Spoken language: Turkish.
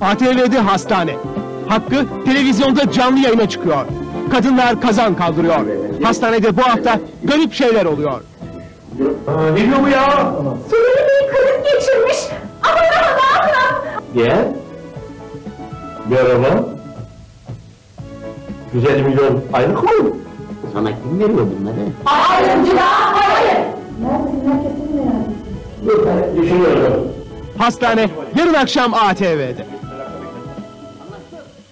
ATV'de hastane. Hakkı televizyonda canlı yayına çıkıyor. Kadınlar kazan kaldırıyor. Hastanede bu hafta garip şeyler oluyor. Aa, ne diyor bu ya? Süleyman Bey kriz geçirmiş. Aman aman ne yapalım? Gel. Merhaba. 150 milyon aylık mı? Sana kim veriyor bunları? Ayrımcılığa hayır. Dur ben düşünüyorum. Hastane yarın akşam ATV'de.